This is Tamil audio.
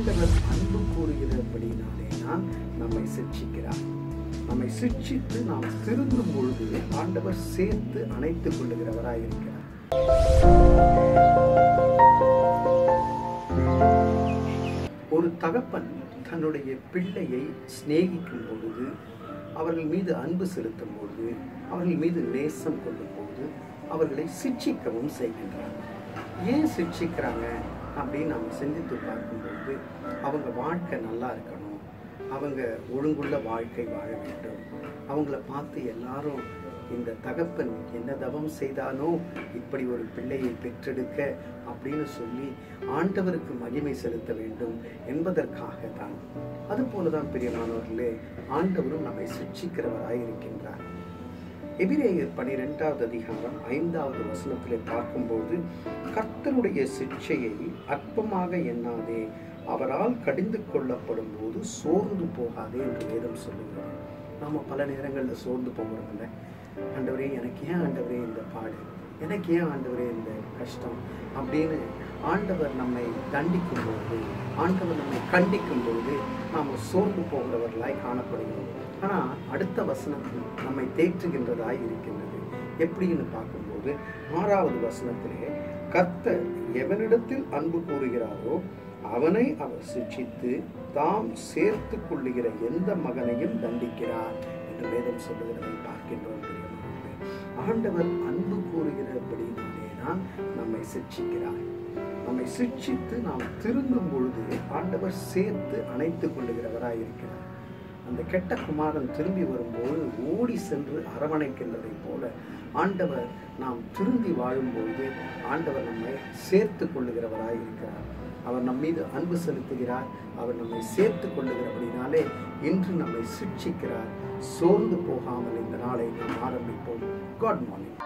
ஆண்டவர் அன்பு கூறுகிறபடினாலே தான் நம்மை சிக்ஷிக்கிறார் நம்மை சிக்ஷித்து நாம் திருந்தும் பொழுது ஆண்டவர் சேர்த்து அணைத்துக் கொள்ளுகிறவராய் இருக்கிறார். ஒரு தகப்பன் தன்னுடைய பிள்ளையை சிநேகிக்கும் பொழுது அவர்கள் மீது அன்பு செலுத்தும் பொழுது அவர்கள் மீது நேசம் கொள்ளும் பொழுது அவர்களை சிக்ஷிக்கவும் செய்கின்றார். ஏன் சிக்ஷிக்கிறாங்க அப்படின்னு நம்ம சிந்தித்து பார்க்கும்பொழுது அவங்க வாழ்க்கை நல்லா இருக்கணும். அவங்க ஒழுங்குள்ள வாழ்க்கை வாழ வேண்டும். அவங்கள பார்த்து எல்லாரும் இந்த தகப்பன் என்ன தவம் செய்தானோ இப்படி ஒரு பிள்ளையை பெற்றெடுக்க அப்படின்னு சொல்லி ஆண்டவருக்கு மகிமை செலுத்த வேண்டும் என்பதற்காக தான் அதுபோலதான் பிரியமானவர்களே ஆண்டவரும் நம்மை சிக்ஷிக்கிறவராய் இருக்கின்றார் எபிரேயர் பனிரெண்டாவது அதிகாரம் ஐந்தாவது வசனத்திலே பார்க்கும்போது கர்த்தருடைய சிக்ஷையை அற்பமாக எண்ணாதே அவரால் கடிந்து கொள்ளப்படும் போது சோர்ந்து போகாதே என்று வேதம் சொல்லுகிறது. நாம் பல நேரங்களில் சோர்ந்து போகிறோம்ல. ஆண்டவரே எனக்கு ஏன் ஆண்டவரே இந்த பாடு? எனக்கு ஏன் ஆண்டவரே இந்த கஷ்டம்? அப்படின்னு ஆண்டவர் நம்மை தண்டிக்கும் பொழுது ஆண்டவர் நம்மை கண்டிக்கும் பொழுது நாம் சோர்ந்து போகிறவர்களாய் காணப்படுகிறோம். ஆனால் அடுத்த வசனம் நம்மை தேற்றுகின்றதாய் இருக்கின்றது. எப்படின்னு பார்க்கும்போது ஆறாவது வசனத்திலே கர்த்தர் எவனிடத்தில் அன்பு கூறுகிறாரோ அவனை அவர் சிக்ஷித்து தாம் சேர்த்து கொள்ளுகிற எந்த மகனையும் தண்டிக்கிறார். என்று வேதம் சொல்லுகிறதை பார்க்கின்றோம் ஆண்டவர் அன்பு கூறுகிறபடினாலே தான் நம்மை சிக்ஷிக்கிறார் நம்மை சிக்ஷித்து நாம் திருந்தும் பொழுது ஆண்டவர் சேர்த்து அணைத்துக் கொள்ளுகிறவராக இருக்கிறார் அந்த கெட்ட குமாரன் திரும்பி வரும்போது ஓடி சென்று அரவணைக்கின்றதை போல ஆண்டவர் நாம் திருந்தி வாழும்போது ஆண்டவர் நம்மை சேர்த்து கொள்ளுகிறவராக இருக்கிறார் அவர் நம் மீது அன்பு செலுத்துகிறார். அவர் நம்மை சேர்த்து கொள்ளுகிறபடினாலே இன்று நம்மை சிக்ஷிக்கிறார் சோர்ந்து போகாமல் இந்த நாளை நாம் ஆரம்பிப்போம். God morning